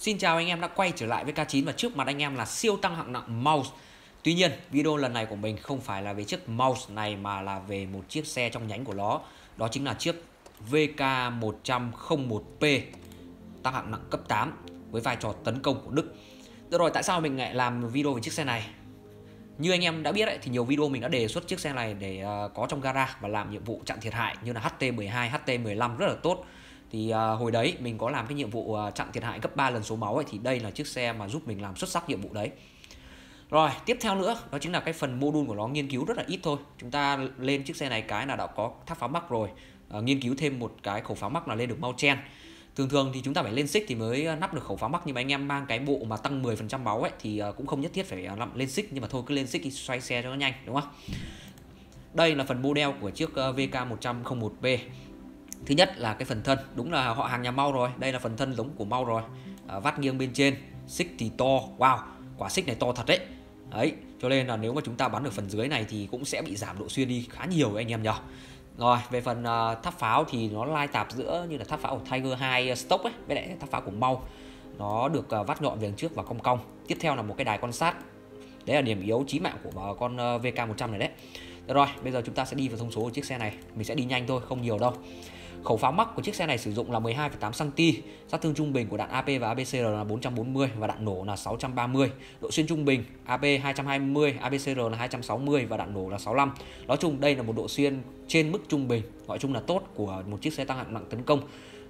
Xin chào anh em đã quay trở lại với K9 và trước mặt anh em là siêu tăng hạng nặng mouse. Tuy nhiên, video lần này của mình không phải là về chiếc mouse này mà là về một chiếc xe trong nhánh của nó. Đó chính là chiếc VK101P tăng hạng nặng cấp 8 với vai trò tấn công của Đức. Được rồi, tại sao mình lại làm video về chiếc xe này? Như anh em đã biết ấy, thì nhiều video mình đã đề xuất chiếc xe này để uh, có trong gara và làm nhiệm vụ chặn thiệt hại như là HT12, HT15 rất là tốt thì uh, hồi đấy mình có làm cái nhiệm vụ uh, chặn thiệt hại gấp 3 lần số máu ấy thì đây là chiếc xe mà giúp mình làm xuất sắc nhiệm vụ đấy. Rồi tiếp theo nữa đó chính là cái phần module của nó nghiên cứu rất là ít thôi. Chúng ta lên chiếc xe này cái là đã có tháp pháo mắc rồi. Uh, nghiên cứu thêm một cái khẩu pháo mắc là lên được mau chen. Thường thường thì chúng ta phải lên xích thì mới nắp được khẩu pháo mắc nhưng mà anh em mang cái bộ mà tăng 10% máu ấy thì cũng không nhất thiết phải làm lên xích nhưng mà thôi cứ lên xích thì xoay xe cho nó nhanh đúng không? Đây là phần model của chiếc VK101B thứ nhất là cái phần thân đúng là họ hàng nhà mau rồi đây là phần thân giống của mau rồi. À, vắt nghiêng bên trên xích thì to wow quả xích này to thật đấy. Đấy cho nên là nếu mà chúng ta bắn được phần dưới này thì cũng sẽ bị giảm độ xuyên đi khá nhiều anh em nhỉ. Rồi về phần uh, tháp pháo thì nó lai tạp giữa như là tháp pháo của Tiger 2 à, stock ấy với lại tháp pháo của mau. Nó được uh, vắt nhọn về trước và cong cong. Tiếp theo là một cái đài quan sát. Đấy là điểm yếu chí mạng của con uh, VK100 này đấy. Được rồi bây giờ chúng ta sẽ đi vào thông số của chiếc xe này. Mình sẽ đi nhanh thôi không nhiều đâu. Khẩu pháo mắc của chiếc xe này sử dụng là 12,8 cm, sát thương trung bình của đạn AP và ABCR là 440 và đạn nổ là 630. Độ xuyên trung bình AP 220, ABCR là 260 và đạn nổ là 65. Nói chung đây là một độ xuyên trên mức trung bình, gọi chung là tốt của một chiếc xe tăng hạng nặng tấn công.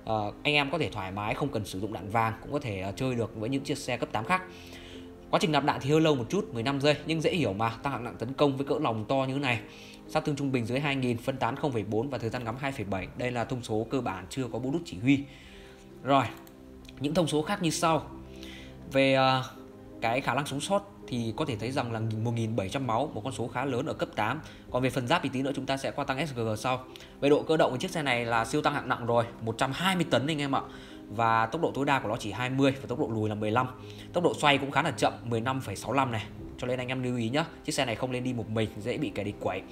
À, anh em có thể thoải mái không cần sử dụng đạn vàng cũng có thể uh, chơi được với những chiếc xe cấp 8 khác. Quá trình nạp đạn thì hơi lâu một chút, 15 giây nhưng dễ hiểu mà, tăng hạng nặng tấn công với cỡ lòng to như thế này sát thương trung bình dưới 2000, phân tán 0,4 và thời gian ngắm 2,7. Đây là thông số cơ bản chưa có bút đút chỉ huy. Rồi, những thông số khác như sau. Về uh, cái khả năng sống sót thì có thể thấy rằng là 1.700 máu, một con số khá lớn ở cấp 8. Còn về phần giáp thì tí nữa chúng ta sẽ qua tăng SGG sau. Về độ cơ động của chiếc xe này là siêu tăng hạng nặng rồi, 120 tấn anh em ạ. Và tốc độ tối đa của nó chỉ 20 và tốc độ lùi là 15. Tốc độ xoay cũng khá là chậm, 15,65 này. Cho nên anh em lưu ý nhá, chiếc xe này không lên đi một mình dễ bị kẻ địch quẩy.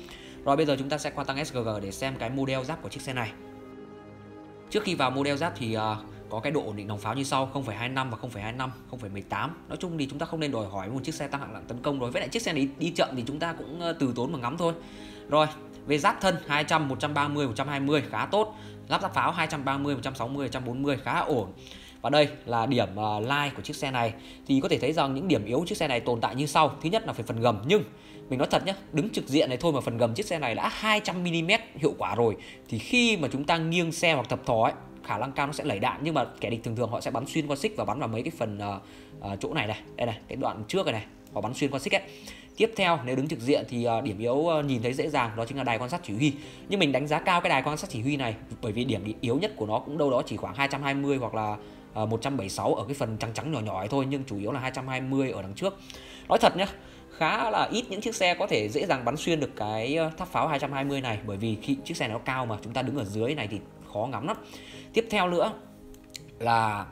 Rồi bây giờ chúng ta sẽ qua tăng SGG để xem cái model giáp của chiếc xe này. Trước khi vào model giáp thì uh, có cái độ ổn định nòng pháo như sau 0,25 và 0,25 0,18 nói chung thì chúng ta không nên đòi hỏi một chiếc xe tăng hạng nặng tấn công đối với lại chiếc xe này đi, đi chậm thì chúng ta cũng uh, từ tốn mà ngắm thôi. Rồi về giáp thân 200 130 120 khá tốt. Lắp giáp pháo 230 160 140 khá ổn và đây là điểm uh, like của chiếc xe này. Thì có thể thấy rằng những điểm yếu chiếc xe này tồn tại như sau. Thứ nhất là phải phần gầm nhưng mình nói thật nhé đứng trực diện này thôi mà phần gầm chiếc xe này đã 200 mm hiệu quả rồi thì khi mà chúng ta nghiêng xe hoặc thập thò ấy khả năng cao nó sẽ lẩy đạn. Nhưng mà kẻ địch thường thường họ sẽ bắn xuyên qua xích và bắn vào mấy cái phần uh, uh, chỗ này này đây này cái đoạn trước này này họ bắn xuyên qua xích ấy. Tiếp theo nếu đứng trực diện thì uh, điểm yếu uh, nhìn thấy dễ dàng đó chính là đài quan sát chỉ huy. Nhưng mình đánh giá cao cái đài quan sát chỉ huy này bởi vì điểm yếu nhất của nó cũng đâu đó chỉ khoảng 220 hoặc là Ờ, 176 ở cái phần trắng trắng nhỏ nhỏ ấy thôi nhưng chủ yếu là 220 ở đằng trước. Nói thật nhé khá là ít những chiếc xe có thể dễ dàng bắn xuyên được cái ờ, tháp pháo 220 này bởi vì khi chiếc xe nó cao mà chúng ta đứng ở dưới này thì khó ngắm lắm. Tiếp theo nữa là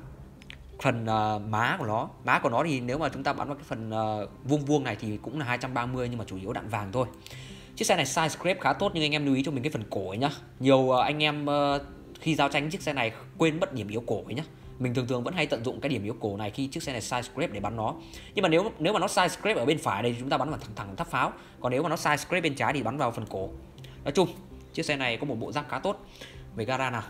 phần uh, má của nó. Má của nó thì nếu mà chúng ta bắn vào cái phần uh, vuông vuông này thì cũng là 230 nhưng mà chủ yếu đạn vàng thôi. Chiếc xe này size scrape khá tốt nhưng anh em lưu ý cho mình cái phần cổ ấy nhá. Nhiều uh, anh em uh, khi giao tranh chiếc xe này quên mất điểm yếu cổ ấy nhá mình thường thường vẫn hay tận dụng cái điểm yếu cổ này khi chiếc xe này side scrape để bắn nó. Nhưng mà nếu nếu mà nó side scrape ở bên phải đây thì chúng ta bắn vào thẳng thẳng tháp pháo. Còn nếu mà nó side scrape bên trái thì bắn vào phần cổ. Nói chung chiếc xe này có một bộ giáp khá tốt. Về gara nào?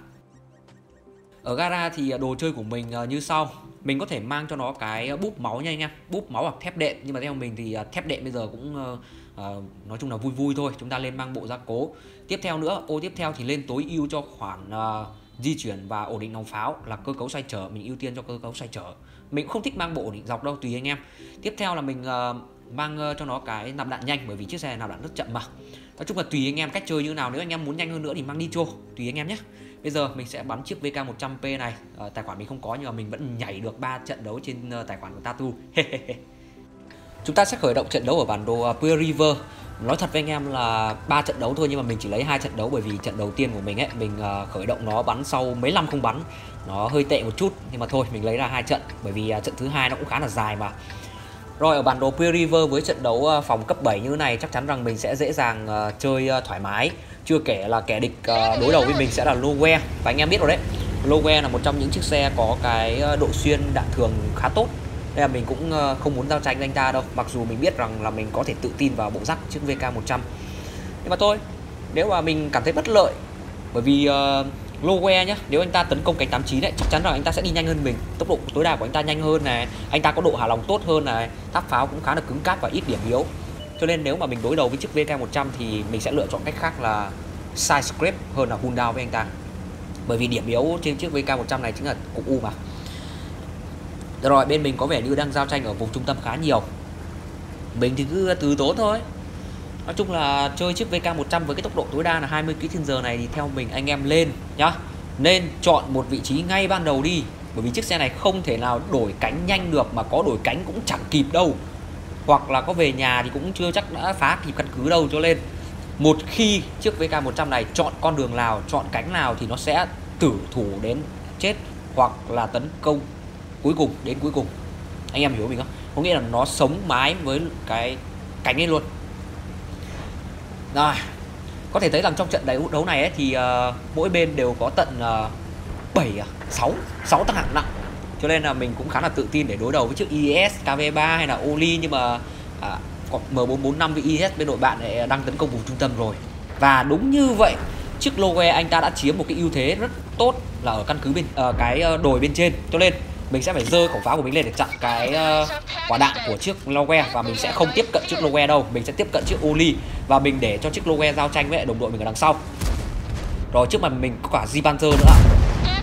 Ở gara thì đồ chơi của mình à, như sau. Mình có thể mang cho nó cái búp máu nha anh em. Búp máu hoặc thép đệm. Nhưng mà theo mình thì à, thép đệm bây giờ cũng uh, nói chung là vui vui thôi. Chúng ta lên mang bộ gia cố. Tiếp theo nữa ô tiếp theo thì lên tối ưu cho khoản uh, di chuyển và ổn định nòng pháo là cơ cấu xoay trở. Mình ưu tiên cho cơ cấu xoay trở. Mình cũng không thích mang bộ ổn định dọc đâu tùy anh em. Tiếp theo là mình uh, mang uh, cho nó cái nạp đạn nhanh bởi vì chiếc xe này nạp đạn rất chậm mà. Nói chung là tùy anh em cách chơi như nào. Nếu anh em muốn nhanh hơn nữa thì mang nitro tùy anh em nhé. Bây giờ mình sẽ bắn chiếc VK 100p này. Uh, tài khoản mình không có nhưng mà mình vẫn nhảy được 3 trận đấu trên uh, tài khoản của Tatu. Chúng ta sẽ khởi động trận đấu ở bản đồ uh, Pure River nói thật với anh em là ba trận đấu thôi nhưng mà mình chỉ lấy hai trận đấu bởi vì trận đầu tiên của mình ấy mình uh, khởi động nó bắn sau mấy năm không bắn. Nó hơi tệ một chút nhưng mà thôi mình lấy ra hai trận bởi vì uh, trận thứ hai nó cũng khá là dài mà. Rồi ở bản đồ Pure River với trận đấu uh, phòng cấp 7 như thế này chắc chắn rằng mình sẽ dễ dàng uh, chơi uh, thoải mái. Chưa kể là kẻ địch uh, đối đầu với mình sẽ là Lowe và anh em biết rồi đấy Lowe là một trong những chiếc xe có cái độ xuyên đạn thường khá tốt. Nên là mình cũng ờ, không muốn giao tranh với anh ta đâu. Mặc dù mình biết rằng là mình có thể tự tin vào bộ rắc chiếc VK100 Nhưng mà thôi Nếu mà mình cảm thấy bất lợi Bởi vì uh, Lowe nhá Nếu anh ta tấn công cánh 89 ấy Chắc chắn rằng anh ta sẽ đi nhanh hơn mình. Tốc độ tối đa của anh ta nhanh hơn này Anh ta có độ hạ lòng tốt hơn này Tháp pháo cũng khá là cứng cáp và ít điểm yếu. Cho nên nếu mà mình đối đầu với chiếc VK100 Thì mình sẽ lựa chọn cách khác là Side script hơn là hun down với anh ta. Bởi vì điểm yếu trên chiếc VK100 này chính là cục U mà rồi, bên mình có vẻ như đang giao tranh ở vùng trung tâm khá nhiều. Mình thì cứ từ tốn thôi. Nói chung là chơi chiếc VK100 với cái tốc độ tối đa là 20 km h này thì theo mình anh em lên nhá. Nên chọn một vị trí ngay ban đầu đi. Bởi vì chiếc xe này không thể nào đổi cánh nhanh được mà có đổi cánh cũng chẳng kịp đâu. Hoặc là có về nhà thì cũng chưa chắc đã phá kịp căn cứ đâu cho nên một khi chiếc VK100 này chọn con đường nào, chọn cánh nào thì nó sẽ tử thủ đến chết hoặc là tấn công cuối cùng đến cuối cùng. Anh em hiểu mình không? Có nghĩa là nó sống mái với cái cánh ấy luôn. Rồi có thể thấy rằng trong trận đấu đấu này ấy, thì uh, mỗi bên đều có tận uh, 7 6 6 tăng hạng nặng. Cho nên là mình cũng khá là tự tin để đối đầu với chiếc IS KV3 hay là Oli nhưng mà à, còn M445 với IS bên đội bạn này đang tấn công vùng trung tâm rồi. Và đúng như vậy chiếc Lowe anh ta đã chiếm một cái ưu thế rất tốt là ở căn cứ bên uh, cái ờ, đồi bên trên. Cho nên mình sẽ phải dơ khẩu pháo của mình lên để chặn cái uh, quả đạn của chiếc Lowe và mình sẽ không tiếp cận chiếc Lowe đâu. Mình sẽ tiếp cận chiếc uli và mình để cho chiếc Lowe giao tranh với đồng đội mình ở đằng sau. Rồi trước mặt mình có cả Zibanzer nữa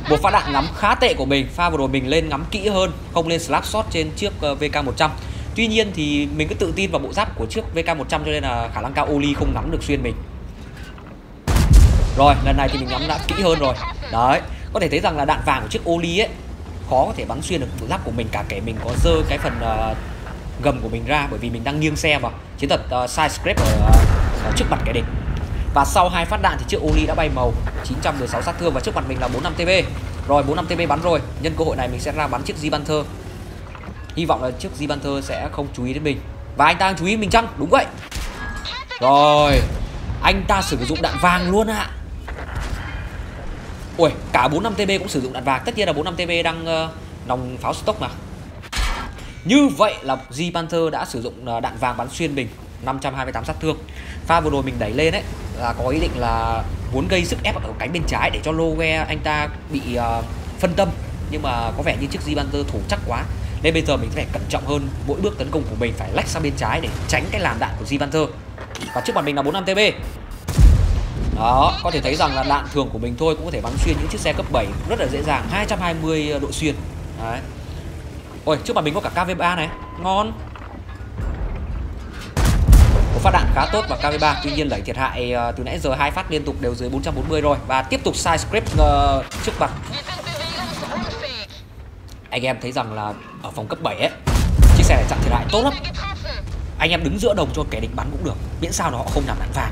một pha đạn ngắm khá tệ của mình pha vừa rồi mình lên ngắm kỹ hơn không lên slap shot trên chiếc ờ, uh, VK100 Tuy nhiên thì mình cứ tự tin vào bộ giáp của chiếc VK100 cho nên là khả năng cao Oli không ngắm được xuyên mình. Rồi lần này thì mình ngắm đã kỹ hơn rồi. Đấy có thể thấy rằng là đạn vàng của chiếc Oli ấy khó có thể bắn xuyên được giáp của mình cả kể mình có dơ cái phần uh, gầm của mình ra bởi vì mình đang nghiêng xe vào chiến thuật uh, side scrape ở, uh, ở trước mặt kẻ địch. Và sau hai phát đạn thì chiếc Oli đã bay màu 916 sát thương và trước mặt mình là 45 TB rồi 45 TB bắn rồi nhân cơ hội này mình sẽ ra bắn chiếc G Hy vọng là chiếc G sẽ không chú ý đến mình. Và anh ta đang chú ý mình chăng? Đúng vậy. Rồi Anh ta sử dụng đạn vàng luôn ạ. à. Ui, cả 45 TB cũng sử dụng đạn vàng. Tất nhiên là 45 TB đang uh, nòng pháo stock mà. Như vậy là G Panther đã sử dụng ờ, đạn vàng bắn xuyên mình 528 sát thương. Pha vừa rồi mình đẩy lên ấy Là có ý định là muốn gây sức ép ở cánh bên trái Để cho Lowe anh ta bị uh, phân tâm. Nhưng mà có vẻ như chiếc G Panther thủ chắc quá. Nên bây giờ mình phải cẩn trọng hơn. Mỗi bước tấn công của mình phải lách sang bên trái để tránh cái làn đạn của G Panther. Và trước mặt mình là 45 TB đó có thể thấy rằng là đạn thường của mình thôi cũng có thể bắn xuyên những chiếc xe cấp 7 rất là dễ dàng 220 ờ, độ xuyên. Đấy. Ôi trước mặt mình có cả KV3 này. Ngon. Một phát đạn khá tốt và KV3 tuy nhiên lấy thiệt hại ờ, từ nãy giờ hai phát liên tục đều dưới 440 rồi và tiếp tục side script uh, trước mặt. Anh em thấy rằng là ở phòng cấp 7 ấy chiếc xe này chặn thiệt hại tốt lắm. Anh em đứng giữa đồng cho kẻ địch bắn cũng được miễn sao là họ không làm đạn vàng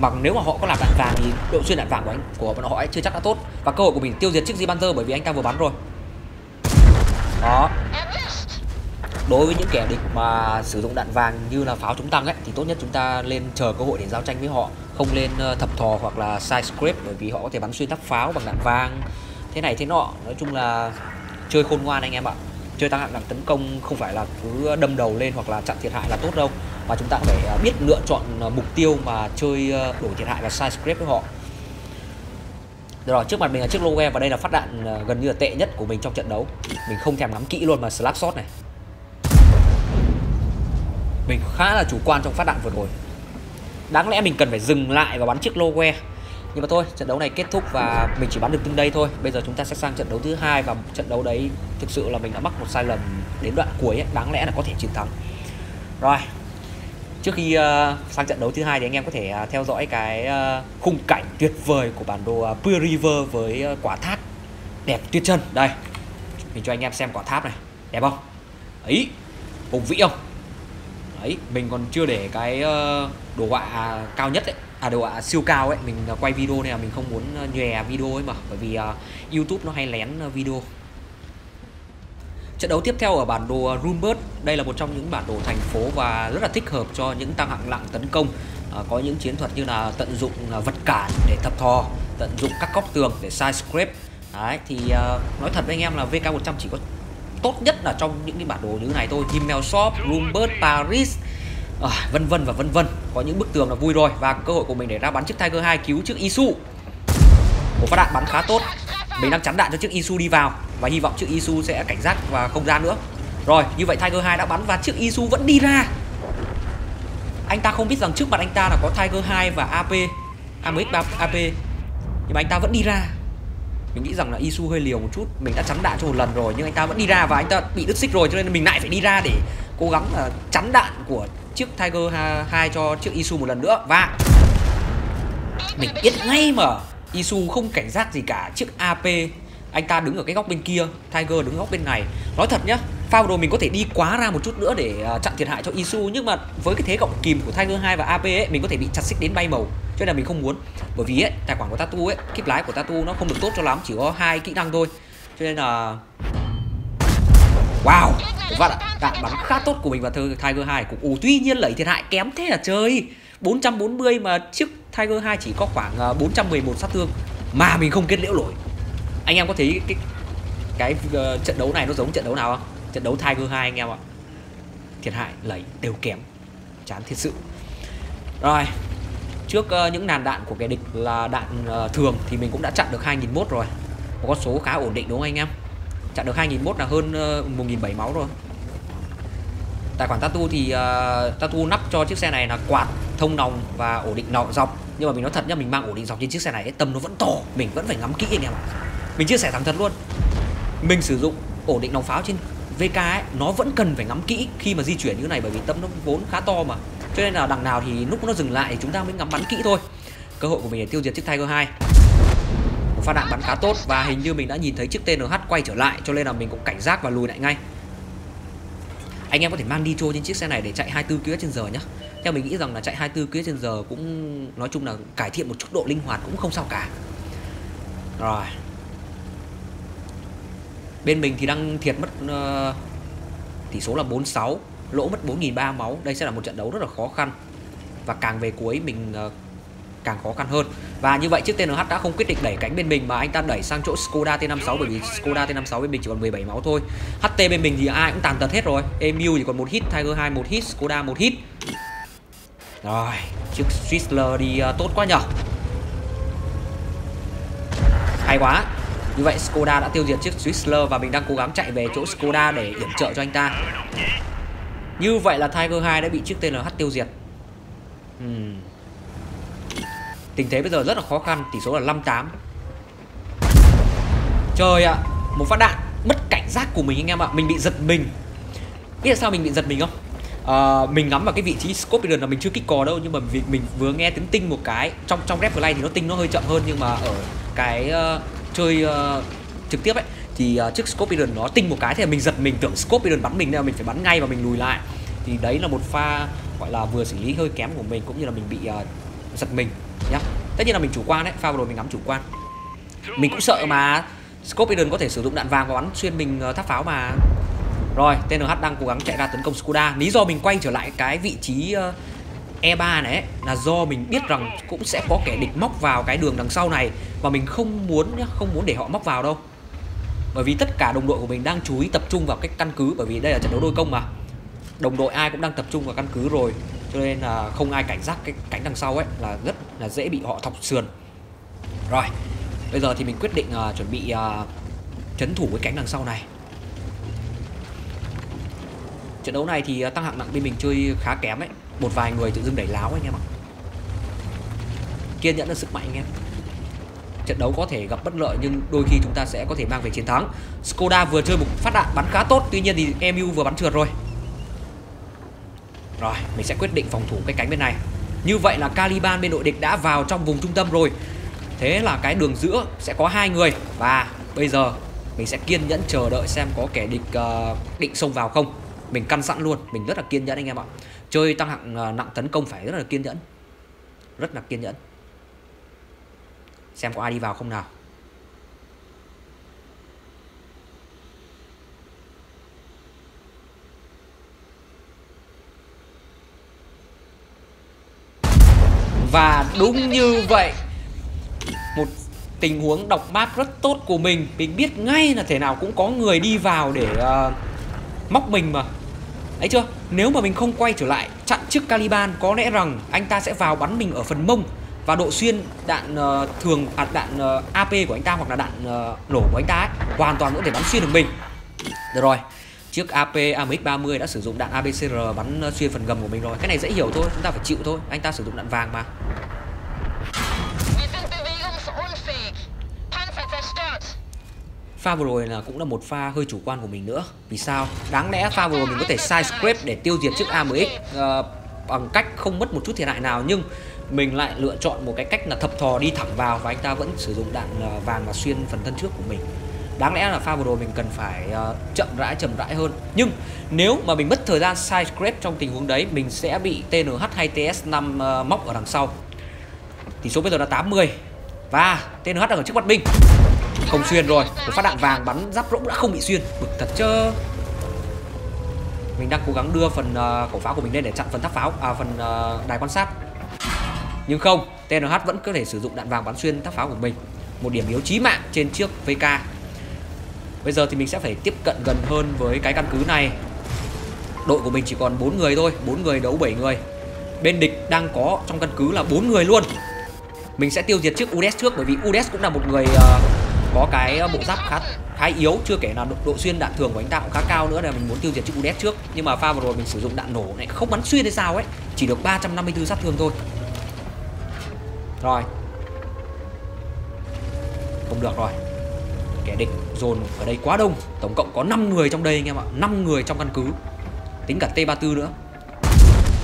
mà nếu mà họ có làm đạn vàng thì độ xuyên đạn vàng của anh, của bọn họ ấy chưa chắc đã tốt. Và cơ hội của mình tiêu diệt chiếc Zibanzer bởi vì anh ta vừa bắn rồi. Đó. Đối với những kẻ địch mà sử dụng đạn vàng như là pháo chống tăng ấy, thì tốt nhất chúng ta lên chờ cơ hội để giao tranh với họ. Không lên ờ, thập thò hoặc là side script bởi vì họ có thể bắn xuyên tháp pháo bằng đạn vàng. Thế này thế nọ. Nói chung là chơi khôn ngoan anh em ạ. Chơi tăng hạng đạn tấn công không phải là cứ đâm đầu lên hoặc là chặn thiệt hại là tốt đâu và chúng ta phải à, biết lựa chọn à, mục tiêu mà chơi à, đổi thiệt hại và size script với họ. Rồi trước mặt mình là chiếc Lowe và đây là phát đạn gần như là tệ nhất của mình trong trận đấu. Mình không thèm ngắm kỹ luôn mà slap shot này. Mình khá là chủ quan trong phát đạn vừa rồi. Đáng lẽ mình cần phải dừng lại và bắn chiếc Lowe nhưng mà thôi trận đấu này kết thúc và mình chỉ bắn được từng đây thôi. Bây giờ chúng ta sẽ sang trận đấu thứ hai và trận đấu đấy thực sự là mình đã mắc một sai lầm đến đoạn cuối ấy, đáng lẽ là có thể chiến thắng. Rồi trước khi uh, sang trận đấu thứ hai thì anh em có thể uh, theo dõi cái uh, khung cảnh tuyệt vời của bản đồ uh, Pure River với uh, quả tháp đẹp tuyệt chân. Đây mình cho anh em xem quả tháp này đẹp không? Ấy hùng vĩ không? Ấy mình còn chưa để cái uh, đồ họa cao nhất ấy à đồ họa siêu cao ấy mình quay video này là mình không muốn à, nhòe video ấy mà. Bởi vì uh, YouTube nó hay lén video. Trận đấu tiếp theo ở bản đồ Runbird Đây là một trong những bản đồ thành phố và rất là thích hợp cho những tăng hạng nặng tấn công. À, Có những chiến thuật như là tận dụng à, vật cản để thập thò Tận dụng các góc tường để side scrape. Đấy thì uh, nói thật với anh em là VK 100 chỉ có tốt nhất là trong những cái bản đồ như thế này thôi. Gmail Shop, Rumbert Paris à, vân vân và vân vân. Có những bức tường là vui rồi. Và cơ hội của mình để ra bắn chiếc Tiger 2 cứu chiếc Isu. Một phát đạn bắn khá tốt. Mình đang chắn đạn cho chiếc Isu đi vào và hy vọng chiếc Isu sẽ cảnh giác và không ra nữa. Rồi, như vậy Tiger 2 đã bắn và chiếc Isu vẫn đi ra. Anh ta không biết rằng trước mặt anh ta là có Tiger 2 và AP AMX AP nhưng mà anh ta vẫn đi ra. Mình nghĩ rằng là Isu hơi liều một chút. Mình đã chắn đạn cho một lần rồi, nhưng anh ta vẫn đi ra và anh ta bị đứt xích rồi, cho nên mình lại phải đi ra để cố gắng là chắn đạn của chiếc Tiger 2 cho chiếc Isu một lần nữa. Và mình biết ngay mà, Isu không cảnh giác gì cả chiếc AP anh ta đứng ở cái góc bên kia, Tiger đứng góc bên này. Nói thật nhá pha đồ mình có thể đi quá ra một chút nữa để à, chặn thiệt hại cho Isu, nhưng mà với cái thế cộng kìm của Tiger 2 và AP ấy, mình có thể bị chặt xích đến bay màu, cho nên là mình không muốn. Bởi vì ấy, tài khoản của Tatu ấy kíp lái của Tatu nó không được tốt cho lắm, chỉ có hai kỹ năng thôi. Cho nên là wow vâng đạn bắn khá tốt của mình và Tiger 2 cũng ủ tuy nhiên lấy thiệt hại kém thế là chơi. 440 mà chiếc Tiger 2 chỉ có khoảng à, 411 sát thương, mà mình không kết liễu nổi anh em có thấy cái cái uh, trận đấu này nó giống trận đấu nào không? Trận đấu Tiger 2 anh em ạ. Thiệt hại lấy đều kém. Chán thiệt sự. Rồi trước uh, những nàn đạn của kẻ địch là đạn uh, thường thì mình cũng đã chặn được 2001 rồi. Một con số khá ổn định đúng không anh em? Chặn được 2001 là hơn uh, 1007 máu rồi. Tài khoản Tatu thì uh, Tatu nắp cho chiếc xe này là quạt thông nòng và ổn định nọ dọc. Nhưng mà mình nói thật nhá mình mang ổn định dọc trên chiếc xe này ấy, tâm nó vẫn to mình vẫn phải ngắm kỹ anh em ạ mình chia sẻ thẳng thật luôn. Mình sử dụng ổn định nòng pháo trên VK ấy, nó vẫn cần phải ngắm kỹ khi mà di chuyển như thế này bởi vì tâm nó vốn khá to mà. Cho nên là đằng nào thì lúc nó dừng lại thì chúng ta mới ngắm bắn kỹ thôi. Cơ hội của mình để tiêu diệt chiếc Tiger 2 một pha đạn bắn khá tốt và hình như mình đã nhìn thấy chiếc TNH quay trở lại, cho nên là mình cũng cảnh giác và lùi lại ngay. Anh em có thể mang đi trôi trên chiếc xe này để chạy 24 km trên giờ nhé theo mình nghĩ rằng là chạy 24 km trên giờ cũng nói chung là cải thiện một chút độ linh hoạt cũng không sao cả. Rồi bên mình thì đang thiệt mất uh, tỷ số là 46 lỗ mất 4.300 máu. Đây sẽ là một trận đấu rất là khó khăn. Và càng về cuối mình uh, càng khó khăn hơn. Và như vậy chiếc TNH đã không quyết định đẩy cánh bên mình mà anh ta đẩy sang chỗ Skoda T56 bởi vì Skoda T56 bên mình chỉ còn 17 máu thôi. HT bên mình thì ai cũng tàn tật hết rồi. Emu chỉ còn một hit Tiger 2 một hit Skoda một hit. Rồi chiếc Swissler đi uh, tốt quá nhở. Hay quá như vậy Skoda đã tiêu diệt chiếc Whistler và mình đang cố gắng chạy về chỗ Skoda để yểm trợ cho anh ta. Như vậy là Tiger 2 đã bị chiếc TLH tiêu diệt. Hmm. Tình thế bây giờ rất là khó khăn Tỷ số là 58 Trời ạ à, Một phát đạn Mất cảnh giác của mình anh em ạ. À. Mình bị giật mình. Biết sao mình bị giật mình không? À, Mình ngắm vào cái vị trí Scorpion là mình chưa kích cò đâu Nhưng mà vì mình vừa nghe tiếng tinh một cái Trong trong rep play thì nó tinh nó hơi chậm hơn Nhưng mà ở cái uh, chơi uh, trực tiếp ấy Thì uh, chiếc Scorpion nó tinh một cái Thì mình giật mình tưởng Scorpion bắn mình Nên là mình phải bắn ngay và mình lùi lại. Thì đấy là một pha gọi là vừa xử lý hơi kém của mình Cũng như là mình bị uh, giật mình nhá. Tất nhiên là mình chủ quan đấy pha vừa rồi mình ngắm chủ quan. Mình cũng sợ mà Scorpion có thể sử dụng đạn vàng và bắn xuyên mình uh, tháp pháo mà. Rồi TNH đang cố gắng chạy ra tấn công Skoda lý do mình quay trở lại cái vị trí uh, E3 này ấy, là do mình biết rằng cũng sẽ có kẻ địch móc vào cái đường đằng sau này và mình không muốn không muốn để họ móc vào đâu. Bởi vì tất cả đồng đội của mình đang chú ý tập trung vào cái căn cứ bởi vì đây là trận đấu đôi công mà. Đồng đội ai cũng đang tập trung vào căn cứ rồi cho nên là không ai cảnh giác cái cánh đằng sau ấy là rất là dễ bị họ thọc sườn. Rồi bây giờ thì mình quyết định uh, chuẩn bị uh, chấn thủ cái cánh đằng sau này. Trận đấu này thì à, tăng hạng nặng bên mình chơi khá kém ấy một vài người tự dưng đẩy láo anh em ạ. Kiên nhẫn là sức mạnh anh em. Trận đấu có thể gặp bất lợi nhưng đôi khi chúng ta sẽ có thể mang về chiến thắng. Skoda vừa chơi một phát đạn bắn khá tốt tuy nhiên thì EMU vừa bắn trượt rồi. Rồi mình sẽ quyết định phòng thủ cái cánh bên này. Như vậy là Caliban bên đội địch đã vào trong vùng trung tâm rồi. Thế là cái đường giữa sẽ có hai người. Và bây giờ mình sẽ kiên nhẫn chờ đợi xem có kẻ địch uh, định xông vào không. Mình căn sẵn luôn Mình rất là kiên nhẫn anh em ạ. Chơi tăng hạng ờ, nặng tấn công phải rất là kiên nhẫn. Rất là kiên nhẫn. Xem có ai đi vào không nào. Và đúng như vậy Một tình huống đọc map rất tốt của mình Mình biết ngay là thể nào cũng có người đi vào để uh, móc mình mà ấy chưa? Nếu mà mình không quay trở lại chặn trước Caliban Có lẽ rằng anh ta sẽ vào bắn mình ở phần mông Và độ xuyên đạn uh, thường à, đạn ờ, uh, AP của anh ta hoặc là đạn uh, nổ của anh ta ấy, Hoàn toàn có thể bắn xuyên được mình. Được rồi Chiếc AP AMX30 đã sử dụng đạn ABCR bắn xuyên phần gầm của mình rồi. Cái này dễ hiểu thôi, chúng ta phải chịu thôi. Anh ta sử dụng đạn vàng mà. Pha vừa rồi là cũng là một pha hơi chủ quan của mình nữa. Vì sao? Đáng lẽ pha vừa rồi mình có thể side scrape để tiêu diệt chiếc AMX uh, ờ, Bằng cách không mất một chút thiệt hại nào Nhưng mình lại lựa chọn một cái cách là thập thò đi thẳng vào Và anh ta vẫn sử dụng đạn ờ, vàng và xuyên phần thân trước của mình. Đáng lẽ là pha vừa rồi mình cần phải uh, chậm rãi chậm rãi hơn. Nhưng nếu mà mình mất thời gian side scrape trong tình huống đấy Mình sẽ bị TNH hay TS5 uh, móc ở đằng sau. Tỷ số bây giờ là 80 Và TNH đang ở trước mặt mình không xuyên rồi. Một phát đạn vàng bắn giáp rỗng đã không bị xuyên. Bực thật chứ mình đang cố gắng đưa phần uh, cổ pháo của mình lên để chặn phần tháp pháo à phần uh, đài quan sát. Nhưng không TNH vẫn có thể sử dụng đạn vàng bắn xuyên tháp pháo của mình. Một điểm yếu chí mạng trên chiếc VK bây giờ thì mình sẽ phải tiếp cận gần hơn với cái căn cứ này. Đội của mình chỉ còn 4 người thôi 4 người đấu 7 người. Bên địch đang có trong căn cứ là 4 người luôn. Mình sẽ tiêu diệt chiếc UDES trước bởi vì UDES cũng là một người uh, có cái ờ, bộ giáp khá khá yếu chưa kể là độ, độ xuyên đạn thường của anh ta cũng khá cao nữa là mình muốn tiêu diệt chiếc Udet trước. Nhưng mà pha vừa rồi mình sử dụng đạn nổ này không bắn xuyên hay sao ấy chỉ được 354 sát thương thôi. Rồi. Không được rồi. Kẻ địch dồn ở đây quá đông tổng cộng có 5 người trong đây anh em ạ 5 người trong căn cứ. Tính cả T34 nữa.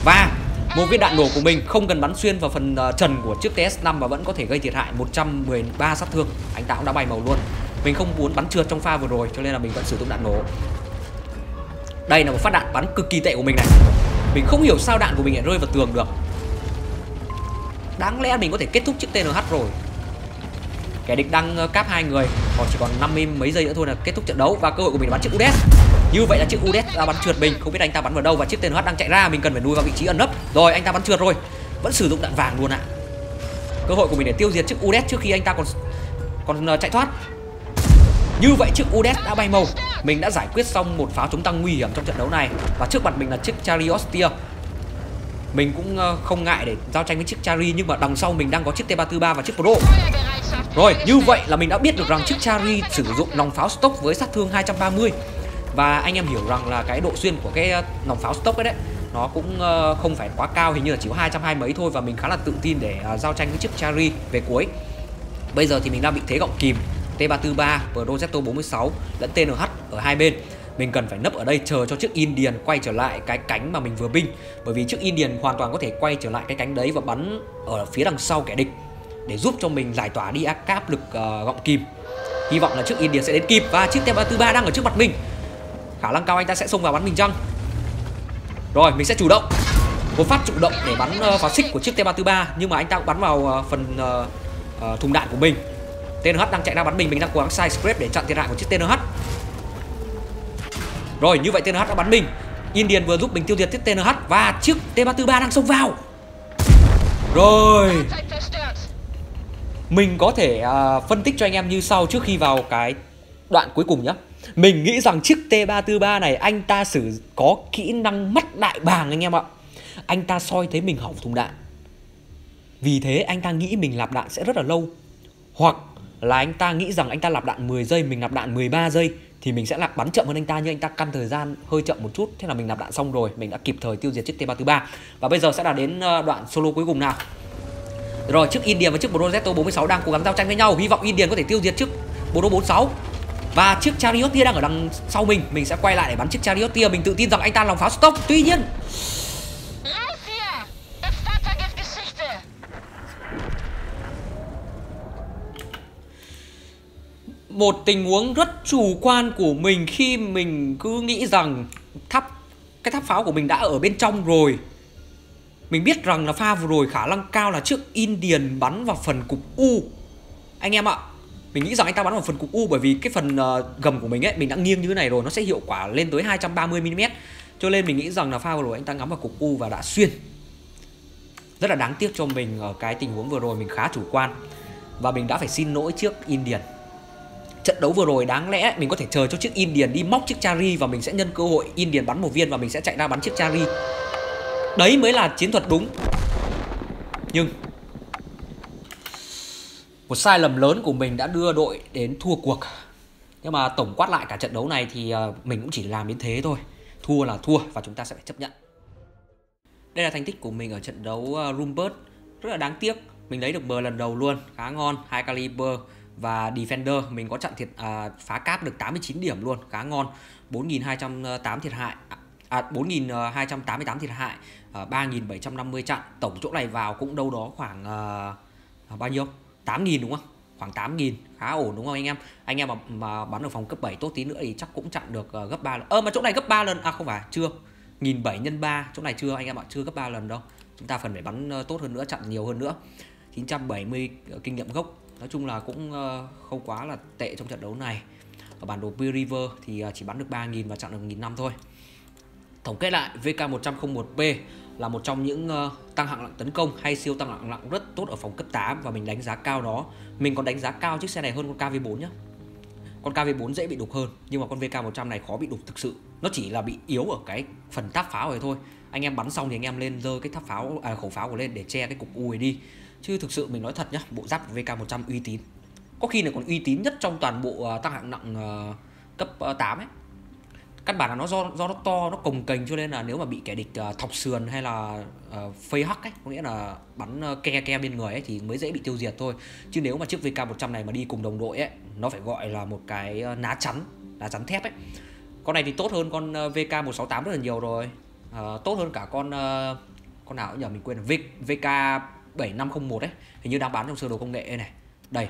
Và một viên đạn nổ của mình không cần bắn xuyên vào phần uh, trần của chiếc TS5 và vẫn có thể gây thiệt hại 113 sát thương. Anh ta cũng đã bay màu luôn. Mình không muốn bắn trượt trong pha vừa rồi cho nên là mình vẫn sử dụng đạn nổ. Đây là một phát đạn bắn cực kỳ tệ của mình này. Mình không hiểu sao đạn của mình lại rơi vào tường được. Đáng lẽ mình có thể kết thúc chiếc TNH rồi. Kẻ địch đang ờ, cáp hai người, còn chỉ còn 50 mấy giây nữa thôi là kết thúc trận đấu và cơ hội của mình bắn chiếc UDS như vậy là chiếc UDES đã bắn trượt mình Không biết anh ta bắn vào đâu Và chiếc TNH đang chạy ra Mình cần phải nuôi vào vị trí ẩn nấp. Rồi anh ta bắn trượt rồi. Vẫn sử dụng đạn vàng luôn ạ. À. Cơ hội của mình để tiêu diệt chiếc UDES trước khi anh ta còn còn ờ, chạy thoát. Như vậy chiếc UDES đã bay màu. Mình đã giải quyết xong một pháo chống tăng nguy hiểm trong trận đấu này. Và trước mặt mình là chiếc chariostia mình cũng ờ, không ngại để giao tranh với chiếc chari nhưng mà đằng sau mình đang có chiếc T343 và chiếc Pro. Rồi, như vậy là mình đã biết được rằng chiếc chari sử dụng nòng pháo stock với sát thương 230 và anh em hiểu rằng là cái độ xuyên của cái ờ, nòng pháo stock ấy đấy nó cũng ờ, không phải quá cao hình như là chỉ có 220 mấy thôi và mình khá là tự tin để ờ, giao tranh với chiếc chari về cuối. Bây giờ thì mình đang bị thế gọng kìm T343 Progetto 46 lẫn TNH ở hai bên. Mình cần phải nấp ở đây chờ cho chiếc Indian quay trở lại cái cánh mà mình vừa binh bởi vì chiếc Indian hoàn toàn có thể quay trở lại cái cánh đấy và bắn ở phía đằng sau kẻ địch để giúp cho mình giải tỏa đi áp lực uh, gọng kìm. Hy vọng là chiếc Indian sẽ đến kịp và chiếc T343 đang ở trước mặt mình khả năng cao anh ta sẽ xông vào bắn mình chăng? Rồi mình sẽ chủ động. Một phát chủ động để bắn ờ, pháo vào xích của chiếc T343 nhưng mà anh ta cũng bắn vào ờ, phần uh, uh, thùng đạn của mình. TNH đang chạy ra bắn mình mình đang cố gắng side script để chặn thiệt hại của chiếc TNH rồi như vậy TNH đã bắn mình. Indian vừa giúp mình tiêu diệt chiếc TNH và chiếc T343 đang xông vào. Rồi. Mình có thể uh, phân tích cho anh em như sau trước khi vào cái đoạn cuối cùng nhé mình nghĩ rằng chiếc T343 này anh ta sử có kỹ năng mắt đại bàng anh em ạ. Anh ta soi thấy mình hỏng thùng đạn. Vì thế anh ta nghĩ mình lạp đạn sẽ rất là lâu. Hoặc là anh ta nghĩ rằng anh ta lạp đạn 10 giây, mình lạp đạn 13 giây thì mình sẽ lạp bắn chậm hơn anh ta nhưng anh ta căn thời gian hơi chậm một chút thế là mình lạp đạn xong rồi mình đã kịp thời tiêu diệt chiếc T343 và bây giờ sẽ là đến ờ, đoạn solo cuối cùng nào rồi chiếc Indian và chiếc Brozetto 46 đang cố gắng giao tranh với nhau hy vọng Indian có thể tiêu diệt chiếc Bodo 46 và chiếc Charioteer đang ở đằng sau mình. Mình sẽ quay lại để bắn chiếc Charioteer Mình tự tin rằng anh ta lòng pháo stock Tuy nhiên, Một tình huống rất chủ quan của mình Khi mình cứ nghĩ rằng tháp, Cái tháp pháo của mình đã ở bên trong rồi. Mình biết rằng là pha vừa rồi khả năng cao là trước Indian bắn vào phần cục U. Anh em ạ mình nghĩ rằng anh ta bắn vào phần cục U bởi vì cái phần uh, gầm của mình ấy mình đã nghiêng như thế này rồi nó sẽ hiệu quả lên tới 230 mm cho nên mình nghĩ rằng là pha vừa rồi anh ta ngắm vào cục U và đã xuyên. Rất là đáng tiếc cho mình ở cái tình huống vừa rồi mình khá chủ quan. Và mình đã phải xin lỗi trước Indian. Trận đấu vừa rồi đáng lẽ mình có thể chờ cho chiếc Indian đi móc chiếc Chari và mình sẽ nhân cơ hội Indian bắn một viên và mình sẽ chạy ra bắn chiếc Chari. Đấy mới là chiến thuật đúng. Nhưng một sai lầm lớn của mình đã đưa đội đến thua cuộc. Nhưng mà tổng quát lại cả trận đấu này thì ờ, mình cũng chỉ làm đến thế thôi. Thua là thua và chúng ta sẽ phải chấp nhận. Đây là thành tích của mình ở trận đấu ờ, Rumbert rất là đáng tiếc mình lấy được bờ lần đầu luôn khá ngon hai caliber. Và defender mình có chặn thiệt à, phá cáp được 89 điểm luôn khá ngon. 4.208 thiệt hại à, 4.288 thiệt hại ờ, à, 3.750 chặn. Tổng chỗ này vào cũng đâu đó khoảng à, bao nhiêu? 8.000 đúng không? Khoảng 8.000 khá ổn đúng không anh em? Anh em mà, mà bán được phòng cấp 7 tốt tí nữa thì chắc cũng chặn được uh, gấp 3 lần. Ơ mà chỗ này gấp 3 lần? À không phải chưa. Nghìn bảy nhân 3 chỗ này chưa anh em ạ chưa gấp 3 lần đâu. Chúng ta cần phải bắn ờ, tốt hơn nữa chặn nhiều hơn nữa. 970 ờ, kinh nghiệm gốc. Nói chung là cũng không quá là tệ trong trận đấu này. Ở bản đồ Beer River thì chỉ bắn được 3.000 và chặn được 1.000 năm thôi. Tổng kết lại VK101B là một trong những uh, tăng hạng nặng tấn công hay siêu tăng hạng nặng rất tốt ở phòng cấp 8 và mình đánh giá cao nó. Mình còn đánh giá cao chiếc xe này hơn con KV4 nhá. Con KV4 dễ bị đục hơn nhưng mà con VK100 này khó bị đục thực sự. Nó chỉ là bị yếu ở cái phần tháp pháo này thôi. Anh em bắn xong thì anh em lên dơ cái tháp pháo à, khẩu pháo của lên để che cái cục U này đi. Chứ thực sự mình nói thật nhá, bộ giáp của VK100 uy tín. Có khi là còn uy tín nhất trong toàn bộ uh, tăng hạng nặng uh, cấp ờ, uh, 8 ấy căn bản là nó do do nó to nó cồng kềnh cho nên là nếu mà bị kẻ địch uh, thọc sườn hay là ờ, uh, phây hắc ấy có nghĩa là bắn uh, ke ke bên người ấy thì mới dễ bị tiêu diệt thôi. Chứ nếu mà chiếc VK 100 này mà đi cùng đồng đội ấy nó phải gọi là một cái uh, ná chắn ná chắn thép ấy. Con này thì tốt hơn con uh, VK 168 rất là nhiều rồi. Uh, tốt hơn cả con uh, con nào nhờ mình quên v, VK 7501 ấy hình như đang bán trong sơ đồ công nghệ này. Đây.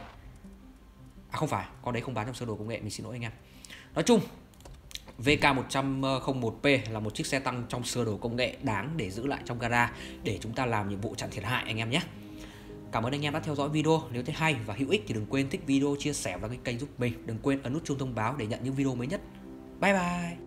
À không phải con đấy không bán trong sơ đồ công nghệ mình xin lỗi anh em. Nói chung VK101P là một chiếc xe tăng trong sơ đồ công nghệ đáng để giữ lại trong gara để chúng ta làm nhiệm vụ chặn thiệt hại anh em nhé. Cảm ơn anh em đã theo dõi video. Nếu thấy hay và hữu ích thì đừng quên thích video, chia sẻ và cái kênh giúp mình. Đừng quên ấn nút chuông thông báo để nhận những video mới nhất. Bye bye.